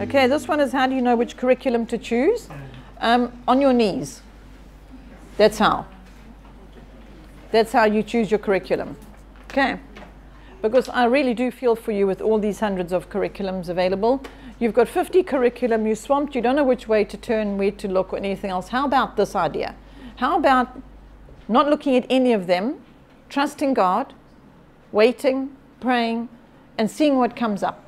Okay, this one is how do you know which curriculum to choose? Um, on your knees. That's how. That's how you choose your curriculum. Okay. Because I really do feel for you with all these hundreds of curriculums available. You've got 50 curriculum, you're swamped, you don't know which way to turn, where to look, or anything else. How about this idea? How about not looking at any of them, trusting God, waiting, praying, and seeing what comes up?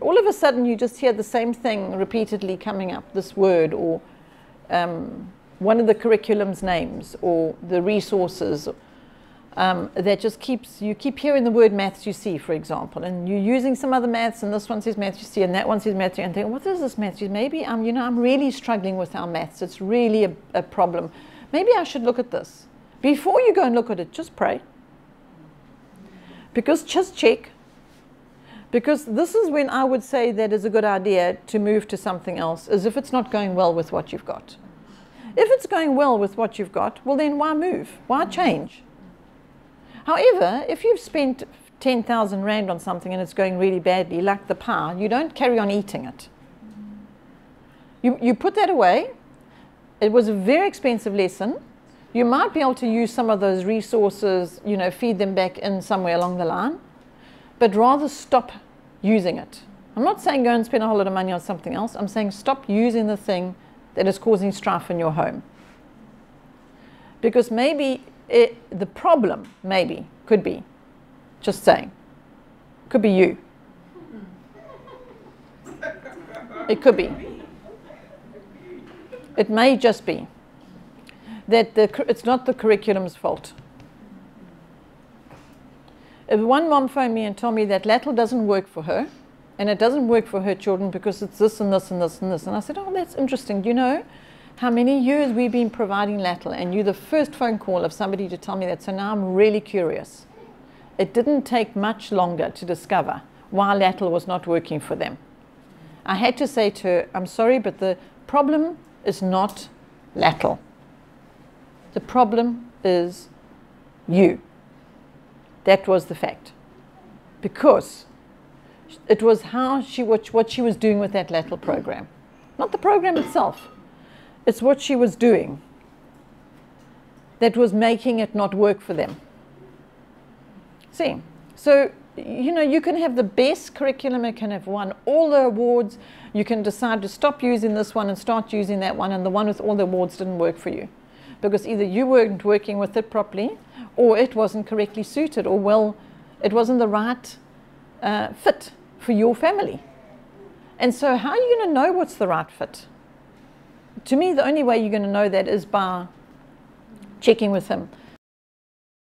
All of a sudden, you just hear the same thing repeatedly coming up this word, or um, one of the curriculum's names, or the resources um, that just keeps you keep hearing the word maths you see, for example, and you're using some other maths, and this one says maths you see, and that one says maths, and think, what is this maths? Maybe I'm, you know, I'm really struggling with our maths. It's really a, a problem. Maybe I should look at this. Before you go and look at it, just pray. Because just check. Because this is when I would say that is a good idea to move to something else, as if it's not going well with what you've got. If it's going well with what you've got, well, then why move? Why change? However, if you've spent 10,000 Rand on something and it's going really badly, like the pie, you don't carry on eating it. You, you put that away. It was a very expensive lesson. You might be able to use some of those resources, you know, feed them back in somewhere along the line, but rather stop using it. I'm not saying go and spend a whole lot of money on something else. I'm saying stop using the thing that is causing strife in your home. Because maybe it, the problem, maybe, could be, just saying, could be you. It could be. It may just be that the, it's not the curriculum's fault. One mom phoned me and told me that Lattle doesn't work for her, and it doesn't work for her children because it's this and this and this and this, and I said, oh, that's interesting. Do you know, how many years we've been providing Lattle, and you're the first phone call of somebody to tell me that. So now I'm really curious. It didn't take much longer to discover why Lattle was not working for them. I had to say to her, I'm sorry, but the problem is not Lattle. The problem is you. That was the fact. Because it was how she, what, what she was doing with that Lattle program, not the program itself. It's what she was doing that was making it not work for them. See, so you know, you can have the best curriculum, it can have won all the awards. You can decide to stop using this one and start using that one, and the one with all the awards didn't work for you. Because either you weren't working with it properly, or it wasn't correctly suited, or well, it wasn't the right uh, fit for your family. And so, how are you going to know what's the right fit? to me, the only way you're going to know that is by checking with him.